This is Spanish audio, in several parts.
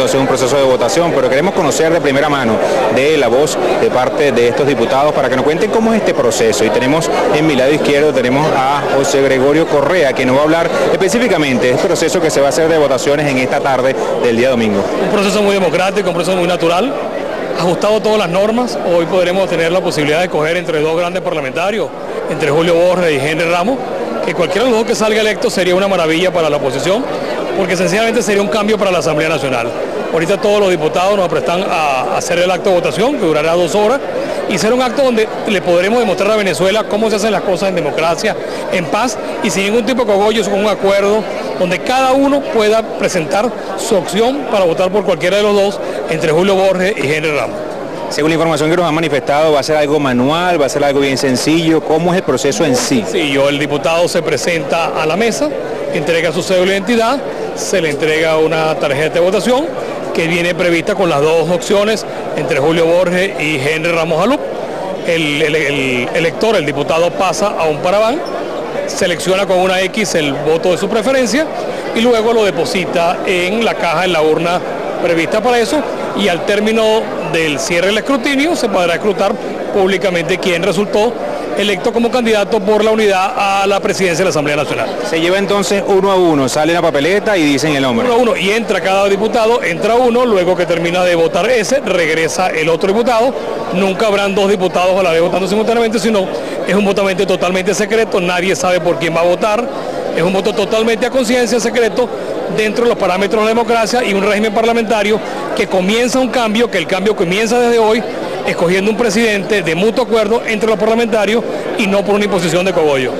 entonces un proceso de votación, pero queremos conocer de primera mano de la voz de parte de estos diputados para que nos cuenten cómo es este proceso. Y tenemos en mi lado izquierdo, tenemos a José Gregorio Correa, que nos va a hablar específicamente de este proceso que se va a hacer de votaciones en esta tarde del día domingo. Un proceso muy democrático, un proceso muy natural, ajustado todas las normas. Hoy podremos tener la posibilidad de escoger entre dos grandes parlamentarios, entre Julio Borges y Henry Ramos, que cualquiera de que salga electo sería una maravilla para la oposición, porque sencillamente sería un cambio para la Asamblea Nacional. Ahorita todos los diputados nos prestan a hacer el acto de votación, que durará dos horas, y será un acto donde le podremos demostrar a Venezuela cómo se hacen las cosas en democracia, en paz y sin ningún tipo de cogollos, con un acuerdo donde cada uno pueda presentar su opción para votar por cualquiera de los dos, entre Julio Borges y Henry Ramos. Según la información que nos han manifestado, va a ser algo manual, va a ser algo bien sencillo. ¿Cómo es el proceso en sí? Sí, yo, el diputado se presenta a la mesa, entrega su cédula de identidad, se le entrega una tarjeta de votación que viene prevista con las dos opciones entre Julio Borges y Henry Ramos Alup. El, el elector, el diputado pasa a un paraván, selecciona con una X el voto de su preferencia y luego lo deposita en la caja, en la urna prevista para eso y al término del cierre del escrutinio se podrá escrutar públicamente quién resultó electo como candidato por la unidad a la presidencia de la Asamblea Nacional. Se lleva entonces uno a uno, sale la papeleta y dicen el nombre. Uno a uno, y entra cada diputado, entra uno, luego que termina de votar ese, regresa el otro diputado. Nunca habrán dos diputados a la vez votando simultáneamente, sino es un voto totalmente secreto, nadie sabe por quién va a votar, es un voto totalmente a conciencia, secreto, dentro de los parámetros de la democracia y un régimen parlamentario que comienza un cambio, que el cambio comienza desde hoy, escogiendo un presidente de mutuo acuerdo entre los parlamentarios y no por una imposición de cogollo.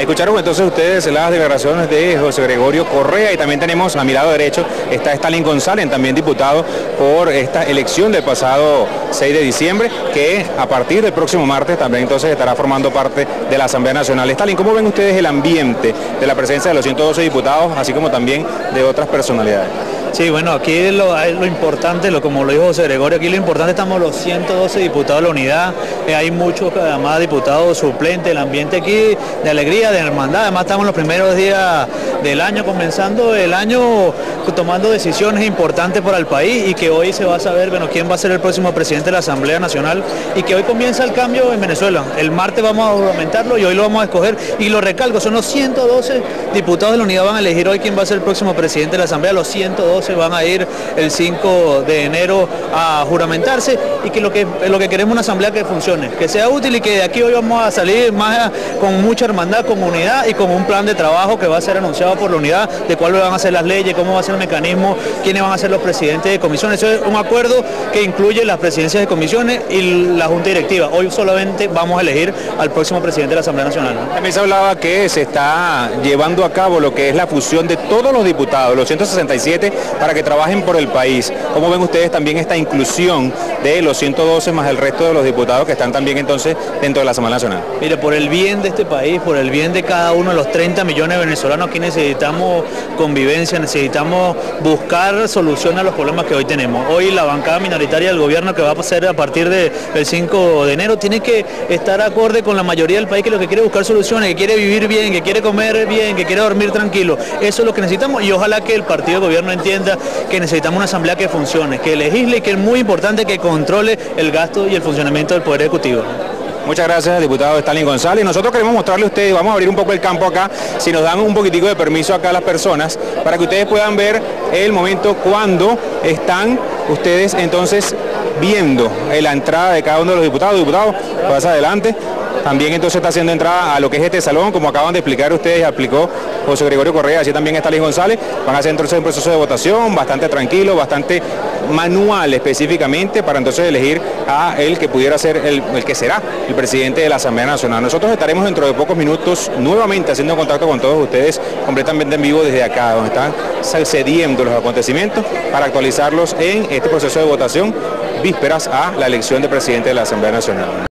Escucharon entonces ustedes las declaraciones de José Gregorio Correa y también tenemos a mi lado derecho está Stalin González, también diputado por esta elección del pasado 6 de diciembre, que a partir del próximo martes también entonces estará formando parte de la Asamblea Nacional. Stalin, ¿cómo ven ustedes el ambiente de la presencia de los 112 diputados, así como también de otras personalidades? Sí, bueno, aquí lo, importante, lo, como lo dijo José Gregorio, aquí lo importante estamos los 112 diputados de la unidad, eh, hay muchos además diputados suplentes, el ambiente aquí de alegría, de hermandad, además estamos los primeros días del año, comenzando el año tomando decisiones importantes para el país y que hoy se va a saber bueno, quién va a ser el próximo presidente de la Asamblea Nacional y que hoy comienza el cambio en Venezuela. El martes vamos a aumentarlo y hoy lo vamos a escoger y lo recalco, son los 112 diputados de la unidad van a elegir hoy quién va a ser el próximo presidente de la Asamblea, los 112 van a ir el 5 de enero a juramentarse y que lo que, lo que queremos es una asamblea que funcione, que sea útil y que de aquí hoy vamos a salir más con mucha hermandad, con unidad y con un plan de trabajo que va a ser anunciado por la unidad de cuáles van a ser las leyes, cómo va a ser el mecanismo, quiénes van a ser los presidentes de comisiones. Eso es un acuerdo que incluye las presidencias de comisiones y la Junta Directiva. Hoy solamente vamos a elegir al próximo presidente de la Asamblea Nacional. También se hablaba que se está llevando a cabo lo que es la fusión de todos los diputados, los 167, para que trabajen por el país. ¿Cómo ven ustedes también esta inclusión de los 112 más el resto de los diputados que están también entonces dentro de la Asamblea Nacional? Mire, por el bien de este país, por el bien de cada uno de los 30 millones de venezolanos, aquí necesitamos convivencia, necesitamos buscar soluciones a los problemas que hoy tenemos. Hoy la bancada minoritaria del gobierno que va a pasar a partir del 5 de enero tiene que estar acorde con la mayoría del país que lo que quiere buscar soluciones, que quiere vivir bien, que quiere comer bien, que quiere dormir tranquilo. Eso es lo que necesitamos y ojalá que el partido de gobierno entienda que necesitamos una asamblea que funcione, que legisle y que es muy importante que controle el gasto y el funcionamiento del Poder Ejecutivo. Muchas gracias, diputado Stalin González. Nosotros queremos mostrarle a ustedes, vamos a abrir un poco el campo acá, si nos dan un poquitico de permiso acá a las personas, para que ustedes puedan ver el momento cuando están ustedes entonces viendo la entrada de cada uno de los diputados. Diputados, pasa adelante. También entonces está haciendo entrada a lo que es este salón, como acaban de explicar ustedes, explicó José Gregorio Correa, así también está Luis González. Van a hacer entonces un proceso de votación bastante tranquilo, bastante manual específicamente para entonces elegir a el que pudiera ser el, el, que será el presidente de la Asamblea Nacional. Nosotros estaremos dentro de pocos minutos nuevamente haciendo contacto con todos ustedes completamente en vivo desde acá, donde están sucediendo los acontecimientos para actualizarlos en este proceso de votación vísperas a la elección de presidente de la Asamblea Nacional.